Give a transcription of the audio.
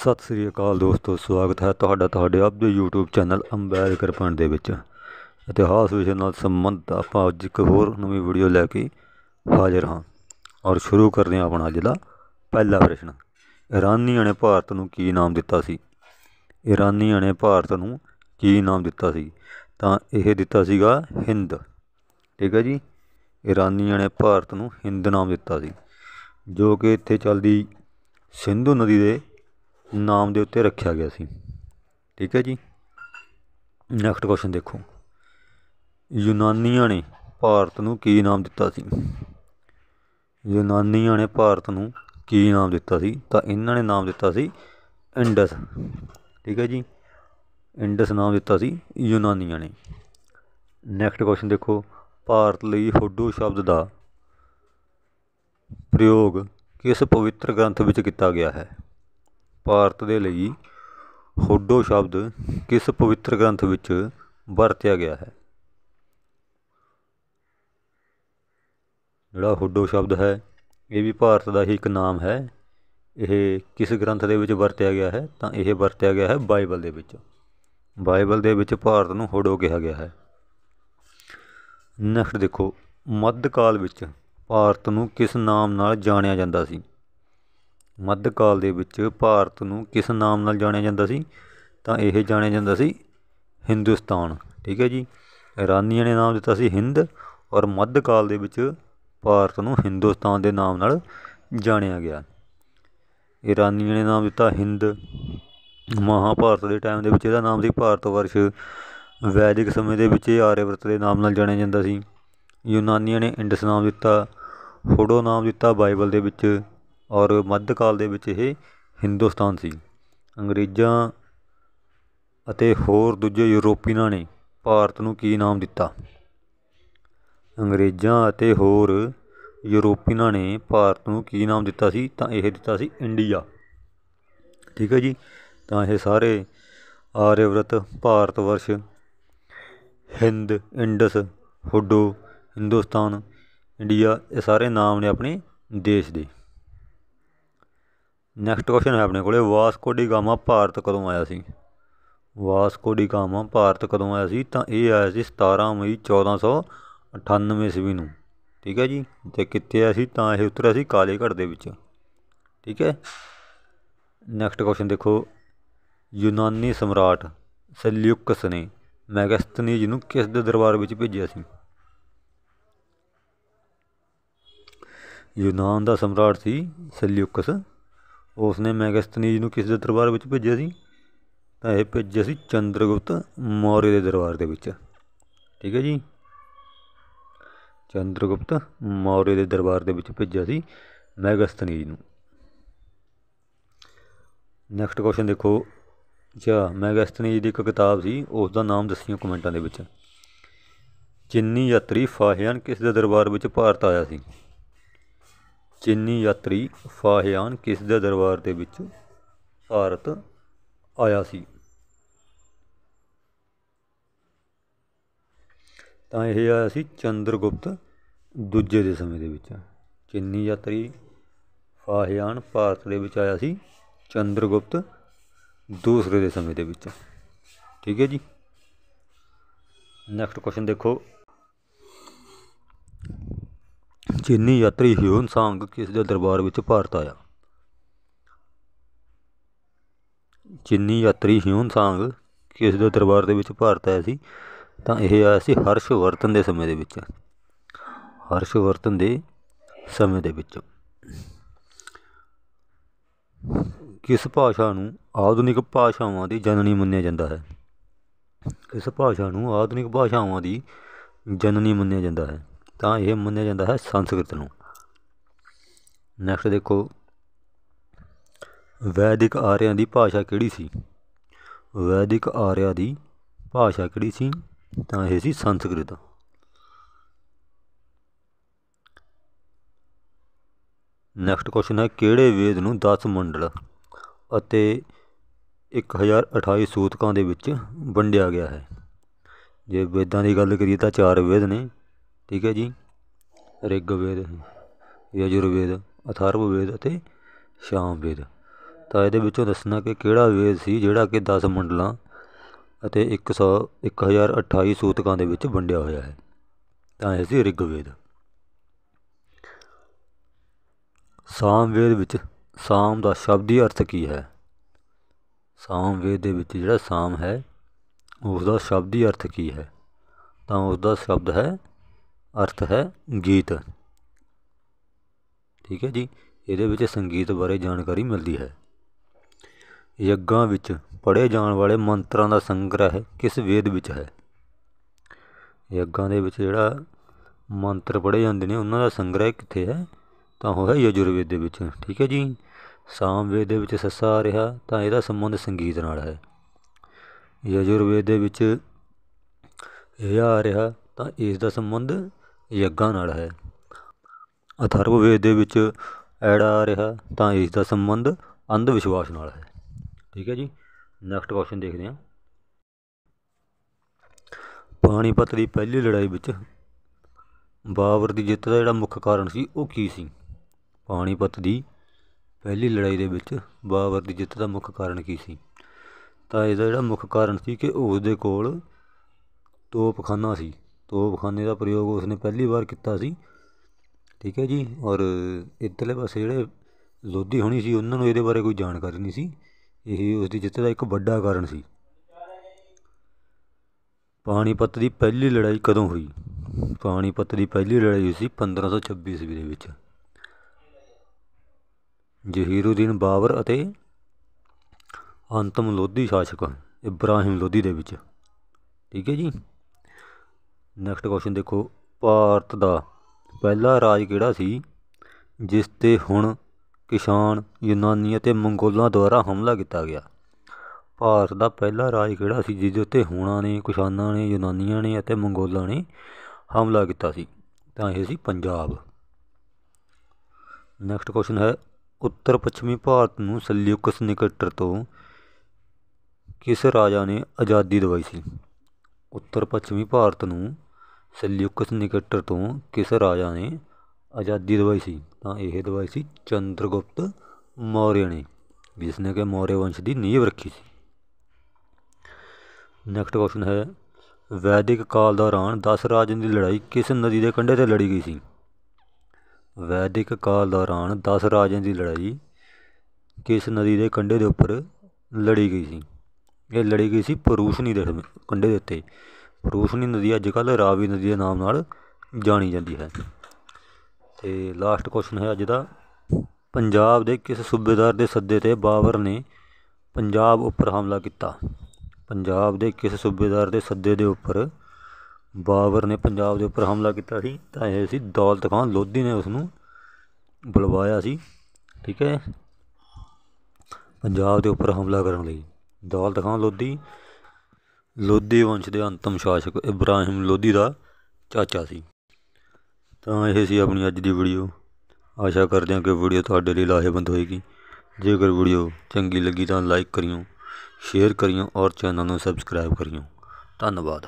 ਸਤਿ ਸ੍ਰੀ ਅਕਾਲ ਦੋਸਤੋ, ਸਵਾਗਤ ਹੈ ਤੁਹਾਡਾ ਤੁਹਾਡੇ ਆਪ ਦੇ YouTube ਚੈਨਲ ਅੰਬੈਦਕਰ ਪਿੰਡ ਦੇ ਵਿੱਚ। ਇਤਿਹਾਸ ਵਿਸ਼ੇ ਨਾਲ ਸੰਬੰਧਿਤ ਆਪਾਂ ਅੱਜ ਇੱਕ ਹੋਰ ਨਵੀਂ ਵੀਡੀਓ ਲੈ ਕੇ ਹਾਜ਼ਰ ਹਾਂ। ਔਰ ਸ਼ੁਰੂ ਕਰਦੇ ਹਾਂ ਆਪਣਾ ਅੱਜ ਦਾ ਪਹਿਲਾ ਪ੍ਰਸ਼ਨ। ਇਰਾਨੀਆਂ ਨੇ ਭਾਰਤ ਨੂੰ ਕੀ ਨਾਮ ਦਿੱਤਾ ਸੀ? ਇਰਾਨੀਆਂ ਨੇ ਭਾਰਤ ਨੂੰ ਕੀ ਨਾਮ ਦਿੱਤਾ ਸੀ? ਤਾਂ ਇਹ ਦਿੱਤਾ ਸੀਗਾ ਹਿੰਦ। ਠੀਕ ਹੈ ਜੀ? ਇਰਾਨੀਆਂ ਨੇ ਭਾਰਤ ਨੂੰ ਹਿੰਦ ਨਾਮ ਦਿੱਤਾ ਸੀ। ਜੋ ਕਿ ਇੱਥੇ ਚੱਲਦੀ ਸਿੰਧੂ ਨਦੀ ਦੇ ਨਾਮ ਦੇ ਉੱਤੇ ਰੱਖਿਆ ਗਿਆ ਸੀ। ਠੀਕ ਹੈ ਜੀ। ਨੈਕਸਟ ਕੁਐਸਚਨ ਦੇਖੋ। ਯੂਨਾਨੀਆਂ ਨੇ ਭਾਰਤ ਨੂੰ ਕੀ ਨਾਮ ਦਿੱਤਾ ਸੀ? ਯੂਨਾਨੀਆਂ ਨੇ ਭਾਰਤ ਨੂੰ ਕੀ ਨਾਮ ਦਿੱਤਾ ਸੀ? ਤਾਂ ਇਹਨਾਂ ਨੇ ਨਾਮ ਦਿੱਤਾ ਸੀ ਇੰਡਸ। ਠੀਕ ਹੈ ਜੀ। ਇੰਡਸ ਨਾਮ ਦਿੱਤਾ ਸੀ ਯੂਨਾਨੀਆਂ ਨੇ। ਨੈਕਸਟ ਕੁਐਸਚਨ ਦੇਖੋ। ਭਾਰਤ ਲਈ ਹੁੱਡੂ ਸ਼ਬਦ ਦਾ ਪ੍ਰਯੋਗ ਕਿਸ ਪਵਿੱਤਰ ਗ੍ਰੰਥ ਵਿੱਚ ਕੀਤਾ ਗਿਆ ਹੈ? ਭਾਰਤ ਦੇ ਲਈ ਹੁੱਡੋ ਸ਼ਬਦ ਕਿਸ ਪਵਿੱਤਰ ਗ੍ਰੰਥ ਵਿੱਚ ਵਰਤਿਆ ਗਿਆ ਹੈ? ਜਿਹੜਾ ਹੁੱਡੋ ਸ਼ਬਦ ਹੈ, ਇਹ ਵੀ ਭਾਰਤ ਦਾ ਹੀ ਇੱਕ ਨਾਮ ਹੈ। ਇਹ ਕਿਸ ਗ੍ਰੰਥ ਦੇ ਵਿੱਚ ਵਰਤਿਆ ਗਿਆ ਹੈ? ਤਾਂ ਇਹ ਵਰਤਿਆ ਗਿਆ ਹੈ ਬਾਈਬਲ ਦੇ ਵਿੱਚ। ਬਾਈਬਲ ਦੇ ਵਿੱਚ ਭਾਰਤ ਨੂੰ ਹੋਡੋ ਕਿਹਾ ਗਿਆ ਹੈ। ਨੈਕਸਟ ਦੇਖੋ ਮੱਧ ਕਾਲ ਵਿੱਚ ਭਾਰਤ ਨੂੰ ਕਿਸ ਨਾਮ ਨਾਲ ਜਾਣਿਆ ਜਾਂਦਾ ਸੀ? ਮੱਧ ਕਾਲ ਦੇ ਵਿੱਚ ਭਾਰਤ ਨੂੰ ਕਿਸ ਨਾਮ ਨਾਲ ਜਾਣਿਆ ਜਾਂਦਾ ਸੀ? ਤਾਂ ਇਹ ਜਾਣਿਆ ਜਾਂਦਾ ਸੀ ਹਿੰਦੁਸਤਾਨ, ਠੀਕ ਹੈ ਜੀ। ਇਰਾਨੀਆਂ ਨੇ ਨਾਮ ਦਿੱਤਾ ਸੀ ਹਿੰਦ ਔਰ ਮੱਧ ਕਾਲ ਦੇ ਵਿੱਚ ਭਾਰਤ ਨੂੰ ਹਿੰਦੁਸਤਾਨ ਦੇ ਨਾਮ ਨਾਲ ਜਾਣਿਆ ਗਿਆ। ਇਰਾਨੀਆਂ ਨੇ ਨਾਮ ਦਿੱਤਾ ਹਿੰਦ। ਮਹਾਭਾਰਤ ਦੇ ਟਾਈਮ ਦੇ ਵਿੱਚ ਇਹਦਾ ਨਾਮ ਸੀ ਭਾਰਤ ਵਰਸ਼। ਵੈਦਿਕ ਸਮੇਂ ਦੇ ਵਿੱਚ ਇਹ ਆਰਿਆਵਰਤ ਦੇ ਨਾਮ ਨਾਲ ਜਾਣਿਆ ਜਾਂਦਾ ਸੀ। ਯੂਨਾਨੀਆਂ ਨੇ ਇੰਡਸ ਨਾਮ ਦਿੱਤਾ। ਹੋਡੋ ਨਾਮ ਦਿੱਤਾ ਬਾਈਬਲ ਦੇ ਵਿੱਚ। ਔਰ ਮੱਧ ਕਾਲ ਦੇ ਵਿੱਚ ਇਹ ਹਿੰਦੁਸਤਾਨ ਸੀ। ਅੰਗਰੇਜ਼ਾਂ ਅਤੇ ਹੋਰ ਦੂਜੇ ਯੂਰੋਪੀਨਾਂ ਨੇ ਭਾਰਤ ਨੂੰ ਕੀ ਨਾਮ ਦਿੱਤਾ? ਅੰਗਰੇਜ਼ਾਂ ਅਤੇ ਹੋਰ ਯੂਰੋਪੀਨਾਂ ਨੇ ਭਾਰਤ ਨੂੰ ਕੀ ਨਾਮ ਦਿੱਤਾ ਸੀ? ਤਾਂ ਇਹ ਦਿੱਤਾ ਸੀ ਇੰਡੀਆ। ਠੀਕ ਹੈ ਜੀ? ਤਾਂ ਇਹ ਸਾਰੇ ਆਰਿਆਵਰਤ ਭਾਰਤ ਵਰਸ਼, ਹਿੰਦ, ਇੰਡਸ, ਹੁਡੋ, ਹਿੰਦੁਸਤਾਨ, ਇੰਡੀਆ, ਇਹ ਸਾਰੇ ਨਾਮ ਨੇ ਆਪਣੇ ਦੇਸ਼ ਦੇ। ਨੈਕਸਟ ਕੁਐਸਚਨ ਹੈ ਆਪਣੇ ਕੋਲੇ ਵਾਸਕੋ ਡੀ ਗਾਮਾ ਭਾਰਤ ਕਦੋਂ ਆਇਆ ਸੀ? ਵਾਸਕੋ ਡੀ ਗਾਮਾ ਭਾਰਤ ਕਦੋਂ ਆਇਆ ਸੀ? ਤਾਂ ਇਹ ਆਇਆ ਸੀ 17 ਮਈ 1498 ਈਸਵੀ ਨੂੰ। ਠੀਕ ਹੈ ਜੀ? ਤੇ ਕਿੱਥੇ ਆਇਆ ਸੀ? ਤਾਂ ਇਹ ਉਤਰਿਆ ਸੀ ਕਾਲੇਗੜ੍ਹ ਦੇ ਵਿੱਚ। ਠੀਕ ਹੈ? ਨੈਕਸਟ ਕੁਐਸਚਨ ਦੇਖੋ। ਯੂਨਾਨੀ ਸਮਰਾਟ ਸੈਲਿਊਕਸ ਨੇ ਮੈਗਸਤਨੀਜ਼ ਨੂੰ ਕਿਸ ਦੇ ਦਰਬਾਰ ਵਿੱਚ ਭੇਜਿਆ ਸੀ? ਯੂਨਾਨ ਦਾ ਸਮਰਾਟ ਸੀ ਸੈਲਿਊਕਸ। ਉਸ ਨੇ ਮੈਗਸਤਨੀਜ਼ ਨੂੰ ਕਿਸ ਦੇ ਦਰਬਾਰ ਵਿੱਚ ਭੇਜਿਆ ਸੀ? ਤਾਂ ਇਹ ਭੇਜਿਆ ਸੀ ਚੰਦਰਗੁਪਤ ਮੌਰਯ ਦੇ ਦਰਬਾਰ ਦੇ ਵਿੱਚ। ਠੀਕ ਹੈ ਜੀ। ਚੰਦਰਗੁਪਤ ਮੌਰਯ ਦੇ ਦਰਬਾਰ ਦੇ ਵਿੱਚ ਭੇਜਿਆ ਸੀ ਮੈਗਸਤਨੀਜ਼ ਨੂੰ। ਨੈਕਸਟ ਕੁਐਸਚਨ ਦੇਖੋ। ਅੱਛਾ, ਮੈਗਸਤਨੀਜ਼ ਦੀ ਇੱਕ ਕਿਤਾਬ ਸੀ ਉਸ ਦਾ ਨਾਮ ਦੱਸਿਓ ਕਮੈਂਟਾਂ ਦੇ ਵਿੱਚ। ਚੀਨੀ ਯਾਤਰੀ ਫਾਹਿਆਨ ਕਿਸ ਦੇ ਦਰਬਾਰ ਵਿੱਚ ਭਾਰਤ ਆਇਆ ਸੀ? ਚੀਨੀ ਯਾਤਰੀ ਫਾਹਿਆਨ ਕਿਸ ਦੇ ਦਰਬਾਰ ਦੇ ਵਿੱਚ ਭਾਰਤ ਆਇਆ ਸੀ? ਤਾਂ ਇਹ ਆਇਆ ਸੀ ਚੰਦਰਗੁਪਤ ਦੂਜੇ ਦੇ ਸਮੇਂ ਦੇ ਵਿੱਚ। ਚੀਨੀ ਯਾਤਰੀ ਫਾਹਿਆਨ ਭਾਰਤ ਦੇ ਵਿੱਚ ਆਇਆ ਸੀ, ਚੰਦਰਗੁਪਤ ਦੂਸਰੇ ਦੇ ਸਮੇਂ ਦੇ ਵਿੱਚ। ਠੀਕ ਹੈ ਜੀ। ਨੈਕਸਟ ਕੁਐਸਚਨ ਦੇਖੋ। ਚੀਨੀ ਯਾਤਰੀ ਹਿਊਨ ਸਾਂਗ ਕਿਸ ਦੇ ਦਰਬਾਰ ਵਿੱਚ ਭਾਰਤ ਆਇਆ? ਚੀਨੀ ਯਾਤਰੀ ਹਿਊਨ ਸਾਂਗ ਕਿਸ ਦੇ ਦਰਬਾਰ ਦੇ ਵਿੱਚ ਭਾਰਤ ਆਇਆ ਸੀ? ਤਾਂ ਇਹ ਆਇਆ ਸੀ ਹਰਸ਼ਵਰਤਨ ਦੇ ਸਮੇਂ ਦੇ ਵਿੱਚ। ਹਰਸ਼ਵਰਤਨ ਦੇ ਸਮੇਂ ਦੇ ਵਿੱਚ। ਕਿਸ ਭਾਸ਼ਾ ਨੂੰ ਆਧੁਨਿਕ ਭਾਸ਼ਾਵਾਂ ਦੀ ਜਨਨੀ ਮੰਨਿਆ ਜਾਂਦਾ ਹੈ? ਕਿਸ ਭਾਸ਼ਾ ਨੂੰ ਆਧੁਨਿਕ ਭਾਸ਼ਾਵਾਂ ਦੀ ਜਨਨੀ ਮੰਨਿਆ ਜਾਂਦਾ ਹੈ? ਤਾਂ ਇਹ ਮੰਨਿਆ ਜਾਂਦਾ ਹੈ ਸੰਸਕ੍ਰਿਤ ਨੂੰ। ਨੈਕਸਟ ਦੇਖੋ। ਵੈਦਿਕ ਆਰਿਆਂ ਦੀ ਭਾਸ਼ਾ ਕਿਹੜੀ ਸੀ? ਵੈਦਿਕ ਆਰਿਆਂ ਦੀ ਭਾਸ਼ਾ ਕਿਹੜੀ ਸੀ? ਤਾਂ ਇਹ ਸੀ ਸੰਸਕ੍ਰਿਤ। ਨੈਕਸਟ ਕੁਐਸਚਨ ਹੈ, ਕਿਹੜੇ ਵੇਦ ਨੂੰ 10 ਮੰਡਲ ਅਤੇ 1028 ਸੂਤਕਾਂ ਦੇ ਵਿੱਚ ਵੰਡਿਆ ਗਿਆ ਹੈ? ਜੇ ਵੇਦਾਂ ਦੀ ਗੱਲ ਕਰੀਏ ਤਾਂ ਚਾਰ ਵੇਦ ਨੇ। ਠੀਕ ਹੈ ਜੀ। ਰਿਗ ਵੇਦ, ਯਜੁਰਵੇਦ ਅਥਰਵ ਵੇਦ ਅਤੇ ਸ਼ਾਮ ਵੇਦ ਤਾਂ ਇਹਦੇ ਵਿੱਚੋਂ ਦੱਸਣਾ ਕਿ ਕਿਹੜਾ ਵੇਦ ਸੀ ਜਿਹੜਾ ਕਿ 10 ਮੰਡਲਾਂ ਅਤੇ 100 1028 ਸੂਤਕਾਂ ਦੇ ਵਿੱਚ ਵੰਡਿਆ ਹੋਇਆ ਹੈ। ਤਾਂ ਇਹ ਸੀ ਰਿਗਵੇਦ ਸਾਮਵੇਦ ਵਿੱਚ ਸਾਮ ਦਾ ਸ਼ਬਦੀ ਅਰਥ ਕੀ ਹੈ? ਸ਼ਾਮ ਵੇਦ ਦੇ ਵਿੱਚ ਜਿਹੜਾ ਸਾਮ ਹੈ, ਉਸ ਦਾ ਸ਼ਬਦੀ ਅਰਥ ਕੀ ਹੈ? ਤਾਂ ਉਸ ਦਾ ਸ਼ਬਦ ਹੈ ਅਰਥ ਹੈ ਗੀਤ। ਠੀਕ ਹੈ ਜੀ, ਇਹਦੇ ਵਿੱਚ ਸੰਗੀਤ ਬਾਰੇ ਜਾਣਕਾਰੀ ਮਿਲਦੀ ਹੈ। ਯੱਗਾਂ ਵਿੱਚ ਪੜ੍ਹੇ ਜਾਣ ਵਾਲੇ ਮੰਤਰਾਂ ਦਾ ਸੰਗ੍ਰਹਿ ਕਿਸ ਵੇਦ ਵਿੱਚ ਹੈ? ਯੱਗਾਂ ਦੇ ਵਿੱਚ ਜਿਹੜਾ ਮੰਤਰ ਪੜ੍ਹੇ ਜਾਂਦੇ ਨੇ, ਉਹਨਾਂ ਦਾ ਸੰਗ੍ਰਹਿ ਕਿੱਥੇ ਹੈ? ਤਾਂ ਉਹ ਹੈ ਯਜੁਰਵੇਦ ਦੇ ਵਿੱਚ। ਠੀਕ ਹੈ ਜੀ ਸਾਮਵੇਦ ਦੇ ਵਿੱਚ ਸੱਸਾ ਆ ਰਿਹਾ, ਤਾਂ ਇਹਦਾ ਸੰਬੰਧ ਸੰਗੀਤ ਨਾਲ ਹੈ। ਯਜੁਰਵੇਦ ਦੇ ਵਿੱਚ ਇਹ ਆ ਰਿਹਾ, ਤਾਂ ਇਸ ਦਾ ਸੰਬੰਧ ਯੱਗਾਂ ਨਾਲ ਹੈ। ਅਥਰਵਵੇਦ ਦੇ ਵਿੱਚ ਐੜਾ ਆ ਰਿਹਾ ਤਾਂ ਇਸ ਦਾ ਸੰਬੰਧ ਅੰਧ ਵਿਸ਼ਵਾਸ ਨਾਲ ਹੈ। ਠੀਕ ਹੈ ਜੀ ਨੈਕਸਟ ਕੁਐਸਚਨ ਦੇਖਦੇ ਹਾਂ। ਪਾਣੀਪਤ ਦੀ ਪਹਿਲੀ ਲੜਾਈ ਵਿੱਚ ਬਾਬਰ ਦੀ ਜਿੱਤ ਦਾ ਜਿਹੜਾ ਮੁੱਖ ਕਾਰਨ ਸੀ ਉਹ ਕੀ ਸੀ? ਪਾਣੀਪਤ ਦੀ ਪਹਿਲੀ ਲੜਾਈ ਦੇ ਵਿੱਚ ਬਾਬਰ ਦੀ ਜਿੱਤ ਦਾ ਮੁੱਖ ਕਾਰਨ ਕੀ ਸੀ? ਤਾਂ ਇਹਦਾ ਜਿਹੜਾ ਮੁੱਖ ਕਾਰਨ ਸੀ ਕਿ ਉਸ ਦੇ ਕੋਲ ਤੋਪਖਾਨਾ ਸੀ। ਤੋਪਖਾਨੇ ਦਾ ਪ੍ਰਯੋਗ ਉਸਨੇ ਪਹਿਲੀ ਵਾਰ ਕੀਤਾ ਸੀ। ਠੀਕ ਹੈ ਜੀ? ਔਰ ਇੱਧਰਲੇ ਪਾਸੇ ਜਿਹੜੇ ਲੋਧੀ ਹੋਣੀ ਸੀ, ਉਹਨਾਂ ਨੂੰ ਇਹਦੇ ਬਾਰੇ ਕੋਈ ਜਾਣਕਾਰੀ ਨਹੀਂ ਸੀ। ਇਹ ਉਸ ਦੀ ਜਿੱਤ ਦਾ ਇੱਕ ਵੱਡਾ ਕਾਰਨ ਸੀ। ਪਾਣੀਪਤ ਦੀ ਪਹਿਲੀ ਲੜਾਈ ਕਦੋਂ ਹੋਈ? ਪਾਣੀਪਤ ਦੀ ਪਹਿਲੀ ਲੜਾਈ ਹੋਈ ਸੀ 1526 ਈਸਵੀ ਦੇ ਵਿੱਚ। ਜਹੀਰੁਦੀਨ ਬਾਬਰ ਅਤੇ ਅੰਤਮ ਲੋਧੀ ਸ਼ਾਸਕ ਇਬਰਾਹਿਮ ਲੋਧੀ ਦੇ ਵਿੱਚ। ਠੀਕ ਹੈ ਜੀ? ਨੈਕਸਟ ਕੁਐਸਚਨ ਦੇਖੋ, ਭਾਰਤ ਦਾ ਪਹਿਲਾ ਰਾਜ ਕਿਹੜਾ ਸੀ? ਜਿਸ ਤੇ ਹੁਣ ਕਿਸਾਨ ਯੂਨਾਨੀ ਅਤੇ ਮੰਗੋਲਾਂ ਦੁਆਰਾ ਹਮਲਾ ਕੀਤਾ ਗਿਆ। ਭਾਰਤ ਦਾ ਪਹਿਲਾ ਰਾਜ ਕਿਹੜਾ ਸੀ? ਜਿਸ ਦੇ ਉੱਤੇ ਹੁਣਾਂ ਨੇ, ਕਿਸਾਨਾਂ ਨੇ, ਯੂਨਾਨੀਆਂ ਨੇ ਅਤੇ ਮੰਗੋਲਾਂ ਨੇ ਹਮਲਾ ਕੀਤਾ ਸੀ। ਤਾਂ ਇਹ ਸੀ ਪੰਜਾਬ। ਨੈਕਸਟ ਕੁਐਸਚਨ ਹੈ, ਉੱਤਰ ਪੱਛਮੀ ਭਾਰਤ ਨੂੰ ਸਲਿਊਕਸ ਨਿਕਟਰ ਤੋਂ ਕਿਸ ਰਾਜਾ ਨੇ ਆਜ਼ਾਦੀ ਦਿਵਾਈ ਸੀ? ਉੱਤਰ ਪੱਛਮੀ ਭਾਰਤ ਨੂੰ ਸਲਿਊਕਸ ਨਿਕਟਰ ਤੋਂ ਕਿਸ ਰਾਜਾ ਨੇ ਆਜ਼ਾਦੀ ਦਿਵਾਈ ਸੀ? ਤਾਂ ਇਹ ਦਿਵਾਈ ਸੀ ਚੰਦਰਗੁਪਤ ਮੌਰਿਆ ਨੇ ਜਿਸ ਨੇ ਕਿ ਮੌਰਿਆ ਵੰਸ਼ ਦੀ ਨੀਂਹ ਰੱਖੀ ਸੀ। ਨੈਕਸਟ ਕੁਐਸਚਨ ਹੈ, ਵੈਦਿਕ ਕਾਲ ਦੌਰਾਨ 10 ਰਾਜਿਆਂ ਦੀ ਲੜਾਈ ਕਿਸ ਨਦੀ ਦੇ ਕੰਢੇ ਤੇ ਲੜੀ ਗਈ ਸੀ? ਵੈਦਿਕ ਕਾਲ ਦੌਰਾਨ 10 ਰਾਜਿਆਂ ਦੀ ਲੜਾਈ ਕਿਸ ਨਦੀ ਦੇ ਕੰਢੇ ਦੇ ਉੱਪਰ ਲੜੀ ਗਈ ਸੀ? ਇਹ ਲੜੀ ਗਈ ਸੀ ਪਰੂਸ਼ਨੀ ਦੇ ਕੰਢੇ ਦੇ ਉੱਤੇ। ਪਰੂਸ਼ਨੀ ਨਦੀ ਅੱਜ ਕੱਲ੍ਹ ਰਾਵੀ ਨਦੀ ਦੇ ਨਾਮ ਨਾਲ ਜਾਣੀ ਜਾਂਦੀ ਹੈ। ਤੇ ਲਾਸਟ ਕੁਐਸਚਨ ਹੈ ਅੱਜ ਦਾ। ਪੰਜਾਬ ਦੇ ਕਿਸ ਸੂਬੇਦਾਰ ਦੇ ਸੱਦੇ ਤੇ ਬਾਬਰ ਨੇ ਪੰਜਾਬ ਉੱਪਰ ਹਮਲਾ ਕੀਤਾ? ਪੰਜਾਬ ਦੇ ਕਿਸ ਸੂਬੇਦਾਰ ਦੇ ਸੱਦੇ ਦੇ ਉੱਪਰ ਬਾਬਰ ਨੇ ਪੰਜਾਬ ਦੇ ਉੱਪਰ ਹਮਲਾ ਕੀਤਾ ਸੀ? ਤਾਂ ਇਹ ਸੀ ਦੌਲਤ ਖਾਨ ਲੋਧੀ ਨੇ ਉਸ ਨੂੰ ਬੁਲਵਾਇਆ ਸੀ। ਠੀਕ ਹੈ। ਪੰਜਾਬ ਦੇ ਉੱਪਰ ਹਮਲਾ ਕਰਨ ਲਈ। ਦੌਲਤ ਖਾਨ ਲੋਧੀ। ਲੋਧੀ ਵੰਸ਼ ਦੇ ਅੰਤਮ ਸ਼ਾਸਕ ਇਬਰਾਹਿਮ ਲੋਧੀ ਦਾ ਚਾਚਾ ਸੀ। ਤਾਂ ਇਹ ਸੀ ਆਪਣੀ ਅੱਜ ਦੀ ਵੀਡੀਓ। ਆਸ਼ਾ ਕਰਦੇ ਹਾਂ ਕਿ ਵੀਡੀਓ ਤੁਹਾਡੇ ਲਈ ਲਾਹੇਵੰਦ ਹੋਏਗੀ। ਜੇਕਰ ਵੀਡੀਓ ਚੰਗੀ ਲੱਗੀ ਤਾਂ ਲਾਈਕ ਕਰਿਓ, ਸ਼ੇਅਰ ਕਰਿਓ ਔਰ ਚੈਨਲ ਨੂੰ ਸਬਸਕ੍ਰਾਈਬ ਕਰਿਓ। ਧੰਨਵਾਦ।